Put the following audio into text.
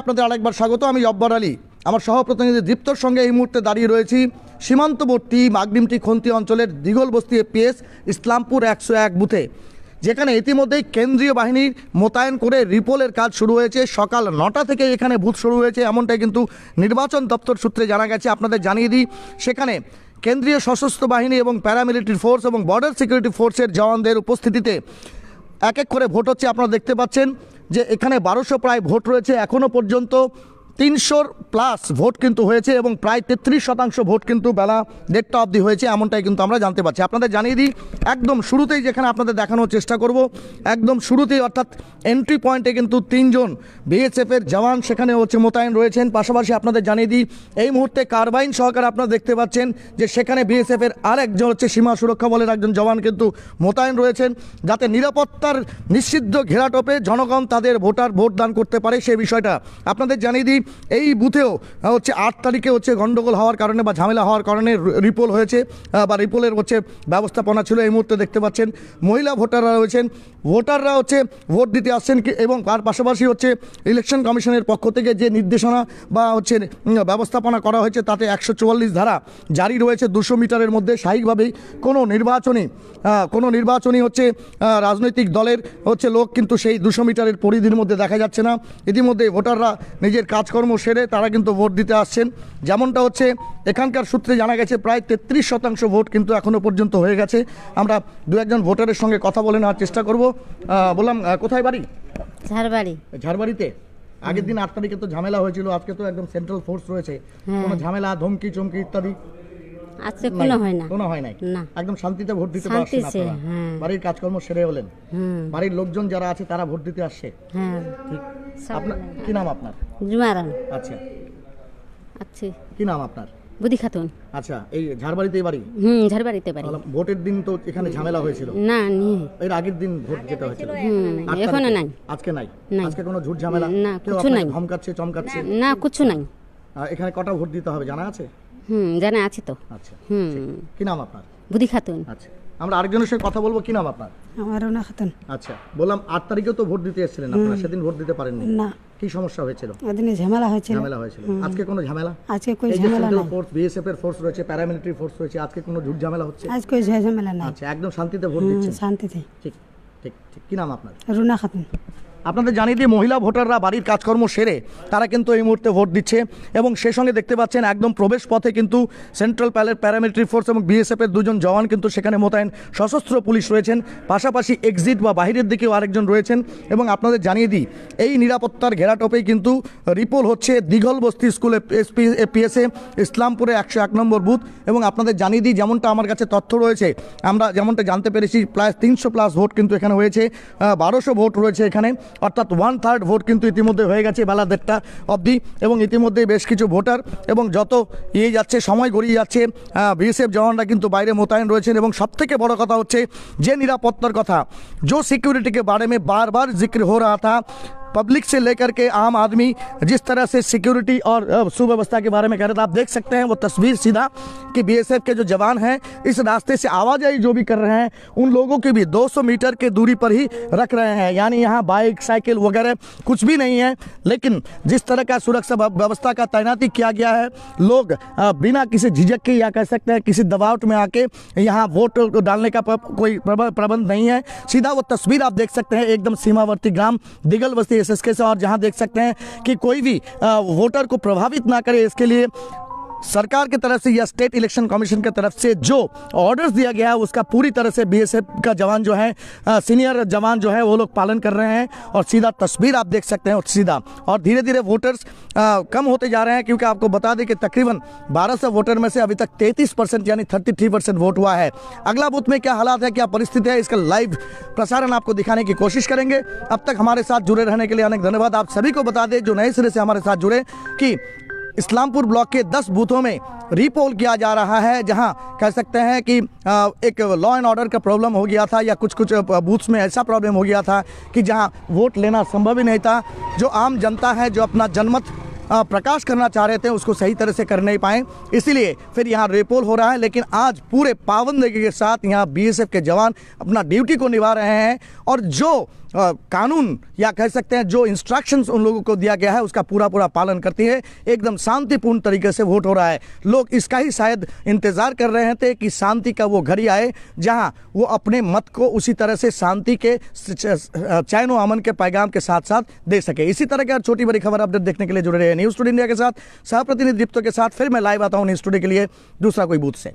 আপনাদের আরেকবার স্বাগত, আমি জব্বার আলী। আমার সহপ্রতিনিধি দীপ্তর সঙ্গে এই মুহূর্তে দাঁড়িয়ে রয়েছি। সীমান্তবর্তী মাগডিমটি খন্তি অঞ্চলের দিগলবস্তি এপিএস ইসলামপুর একশো এক বুথে, যেখানে ইতিমধ্যেই কেন্দ্রীয় বাহিনীর মোতায়েন করে রিপোলের কাজ শুরু হয়েছে। সকাল নটা থেকে এখানে বুথ শুরু হয়েছে, এমনটাই কিন্তু নির্বাচন দপ্তর সূত্রে জানা গেছে। আপনাদের জানিয়ে দিই, সেখানে কেন্দ্রীয় সশস্ত্র বাহিনী এবং প্যারামিলিটারি ফোর্স এবং বর্ডার সিকিউরিটি ফোর্সের জওয়ানদের উপস্থিতিতে এক এক করে ভোট হচ্ছে, আপনারা দেখতে পাচ্ছেন। যে এখানে বারোশো প্রায় ভোট রয়েছে এখনও পর্যন্ত তিনশোর প্লাস ভোট কিন্তু হয়েছে এবং প্রায় তেত্রিশ শতাংশ ভোট কিন্তু বেলা দেড়টা অবধি হয়েছে, এমনটাই কিন্তু আমরা জানতে পারছি। আপনাদের জানিয়ে দিই, একদম শুরুতেই যেখানে আপনাদের দেখানোর চেষ্টা করব, একদম শুরুতেই অর্থাৎ এন্ট্রি পয়েন্টে কিন্তু তিনজন বিএসএফের জওয়ান সেখানে হচ্ছে মোতায়েন রয়েছেন। পাশাপাশি আপনাদের জানিয়ে দিই, এই মুহূর্তে কারবাইন সহকারে আপনারা দেখতে পাচ্ছেন যে সেখানে বিএসএফের আর একজন হচ্ছে সীমা সুরক্ষা বলের একজন জওয়ান কিন্তু মোতায়েন রয়েছেন। যাতে নিরাপত্তার নিষিদ্ধ ঘেরাটোপে জনগণ তাদের ভোটার ভোট দান করতে পারে সেই বিষয়টা আপনাদের জানিয়ে দিই। এই বুথেও হচ্ছে আট তারিখে হচ্ছে গন্ডগোল হওয়ার কারণে বা ঝামেলা হওয়ার কারণে রিপোল হয়েছে বা রিপোলের হচ্ছে ব্যবস্থাপনা ছিল এই মুহূর্তে দেখতে পাচ্ছেন। মহিলা ভোটাররা রয়েছেন, ভোটাররা হচ্ছে ভোট দিতে আসছেন এবং তার পাশাপাশি হচ্ছে ইলেকশন কমিশনের পক্ষ থেকে যে নির্দেশনা বা হচ্ছে ব্যবস্থাপনা করা হয়েছে, তাতে একশো চুয়াল্লিশ ধারা জারি রয়েছে দুশো মিটারের মধ্যে। স্বাভাবিকভাবেই কোনো নির্বাচনী কোনো নির্বাচনী হচ্ছে রাজনৈতিক দলের হচ্ছে লোক কিন্তু সেই দুশো মিটারের পরিধির মধ্যে দেখা যাচ্ছে না। ইতিমধ্যে ভোটাররা নিজের কাজকর্ম সেরে তারা কিন্তু ভোট দিতে আসছেন। যেমনটা হচ্ছে এখানকার সূত্রে জানা গেছে প্রায় তেত্রিশ শতাংশ ভোট কিন্তু এখনও পর্যন্ত হয়ে গেছে। আমরা দু একজন ভোটারের সঙ্গে কথা বলে নেওয়ার চেষ্টা করব। বললাম কোথায় বাড়ি? ঝাড়বাড়ি। ঝাড়বাড়িতে? আগের দিন আট তারিখে তো ঝামেলা হয়েছিল আজকে তো একদম সেন্ট্রাল ফোর্স রয়েছে। কোনো ঝামেলা ধমকি চমকি ইত্যাদি? আজকে কোনো হয় না। কোনো হয় নাই। একদম শান্তিতে ভোট দিতে শান্তি পারছেন আপনারা। হ্যাঁ। বাড়ির কাজকর্ম সেরে হলেন। বাড়ির লোকজন যারা আছে তারা ভোট দিতে আসছে। হ্যাঁ। ঠিক। আপনার কি নাম আপনার? জুমারান আচ্ছা। আচ্ছা। কি নাম আপনার? বুদ্ধি খাতুন। আচ্ছা এই ঝাড়বাড়িতেই বাড়ি? হুম ঝাড়বাড়িতে বাড়ি। ভোটের দিন তো এখানে ঝামেলা হয়েছিল। না নিয়ে এর আগের দিন ভোট যেতে হয়েছিল। হুম এখনও নাই। আজকে নাই। আজকে কোনো ঝুট ঝামেলা? না, কিছু নাই। ধমকাচ্ছে চমকাচ্ছে? না কিছু নাই। এখানে কটা ভোট দিতে হবে জানা আছে? হুম জানা আছে তো। আচ্ছা হুম। কি নাম আপনার? বুদ্ধি খাতুন। আচ্ছা। আমরা আরেকজনের সঙ্গে কথা বলব। কি নাম আপনার? আমার রুনা খাতুন আচ্ছা বললাম আট তারিখে তো ভোট দিতে এসেছিলেন আপনারা সেদিন ভোট দিতে পারেননি। না। কি সমস্যা হয়েছিল? ওদিনে ঝামেলা হয়েছিল। ঝামেলা হয়েছিল। আজকে কোনো ঝামেলা? আজকে কোনো ঝামেলা নাই। ফোর্স বিএসএফ এর ফোর্স রয়েছে প্যারামিলিটারি ফোর্স রয়েছে আজকে কোনো ঝুট ঝামেলা হচ্ছে? আজকে কোনো ঝামেলা নাই। আচ্ছা একদম শান্তিতে ভোট দিচ্ছেন। শান্তিতে। ঠিক ঠিক ঠিক কি নাম আপনার? রুনা খাতুন আপনাদের জানিয়ে দিয়ে মহিলা ভোটাররা বাড়ির কাজকর্ম সেরে তারা কিন্তু এই মুহূর্তে ভোট দিচ্ছে এবং সে সঙ্গে দেখতে পাচ্ছেন একদম প্রবেশ পথে কিন্তু সেন্ট্রাল প্যালের প্যারামিলিটারি ফোর্স এবং বিএসএফ এর দুজন জওয়ান কিন্তু সেখানে মোতায়েন সশস্ত্র পুলিশ রয়েছেন, পাশাপাশি এক্সিট বা বাইরের দিকেও আরেকজন রয়েছেন এবং আপনাদের জানিয়ে দিই, এই নিরাপত্তার ঘেরাটোপেই কিন্তু রিপোল হচ্ছে দীঘল বস্তি স্কুলে এসপি পিএসএ ইসলামপুরে একশো এক নম্বর বুথ এবং আপনাদের জানিয়ে দিই, যেমনটা আমার কাছে তথ্য রয়েছে, আমরা যেমনটা জানতে পেরেছি, প্রায় তিনশো প্লাস ভোট কিন্তু এখানে হয়েছে বারোশো ভোট রয়েছে এখানে। অর্থাৎ ওয়ান থার্ড ভোট কিন্তু ইতিমধ্যে হয়ে গেছে বেলা দেড়টা অবধি এবং ইতিমধ্যে বেশ কিছু ভোটার এবং যত ইয়ে যাচ্ছে সময় গড়িয়ে যাচ্ছে বিএসএফ জওয়ানরা কিন্তু বাইরে মোতায়েন রয়েছেন এবং সবথেকে বড় কথা হচ্ছে যে নিরাপত্তার কথা जो सिक्योरिटी के बारे में बार बार जिक्र हो रहा था पब्लिक से लेकर के आम आदमी जिस तरह से सिक्योरिटी और सुव्यवस्था के बारे में कह रहे थे, आप देख सकते हैं वो तस्वीर सीधा कि बीएसएफ के जो जवान हैं, इस रास्ते से आवाजाही जो भी कर रहे हैं, उन लोगों की भी 200 मीटर के दूरी पर ही रख रहे हैं। यानी यहाँ बाइक साइकिल वगैरह कुछ भी नहीं है, लेकिन जिस तरह का सुरक्षा व्यवस्था का तैनाती किया गया है, लोग बिना किसी झिझक के या कह सकते हैं किसी दबाव में आके यहाँ वोट डालने का कोई प्रबंध नहीं है। सीधा वो तस्वीर आप देख सकते हैं, एकदम सीमावर्ती ग्राम दिगल बस्ती एसएसके से और जहाँ देख सकते हैं कि कोई भी वोटर को प्रभावित ना करे इसके लिए। सरकार की तरफ़ से या स्टेट इलेक्शन कमीशन की तरफ़ से जो ऑर्डर्स दिया गया है उसका पूरी तरह से बीएसएफ का जवान जो है सीनियर जवान जो है वो लोग पालन कर रहे हैं और सीधा तस्वीर आप देख सकते हैं और सीधा। और धीरे धीरे वोटर्स अ, कम होते जा रहे हैं क्योंकि आपको बता दें कि तकरीबन 1200 वोटर में से अभी तक 33 परसेंट यानी 33 परसेंट वोट हुआ है। अगला बूथ में क्या हालात है क्या परिस्थिति है इसका लाइव प्रसारण आपको दिखाने की कोशिश करेंगे। अब तक हमारे साथ जुड़े रहने के लिए अनेक धन्यवाद। आप सभी को बता दें जो नए सिरे से हमारे साथ जुड़े कि इस्लामपुर ब्लॉक के 10 बूथों में रीपोल किया जा रहा है, जहाँ कह सकते हैं कि एक लॉ एंड ऑर्डर का प्रॉब्लम हो गया था या कुछ कुछ बूथ्स में ऐसा प्रॉब्लम हो गया था कि जहाँ वोट लेना संभव ही नहीं था। जो आम जनता है, जो अपना जनमत प्रकाश करना चाह रहे थे उसको सही तरह से कर नहीं पाए। इसीलिए फिर यहाँ रेपोल हो रहा है लेकिन आज पूरे पाबंदी के साथ यहाँ बीएसएफ के जवान अपना ड्यूटी को निभा रहे हैं और जो अ, कानून या कह सकते हैं जो इंस्ट्रक्शंस उन लोगों को दिया गया है उसका पूरा पूरा पालन करती है। एकदम शांतिपूर्ण तरीके से वोट हो रहा है। लोग इसका ही शायद इंतज़ार कर रहे थे कि शांति का वो घड़ी आए जहाँ वो अपने मत को उसी तरह से शांति के चैन अमन के पैगाम के साथ साथ दे सके। इसी तरह की छोटी बड़ी खबर अपडेट देखने के लिए जुड़े रहे न्यूज़ स्टूडियो इंडिया के साथ सह दीप्तो के साथ, फिर मैं लाइव आता हूँ न्यूज़ स्टूडियो के लिए दूसरा कोई बूथ से।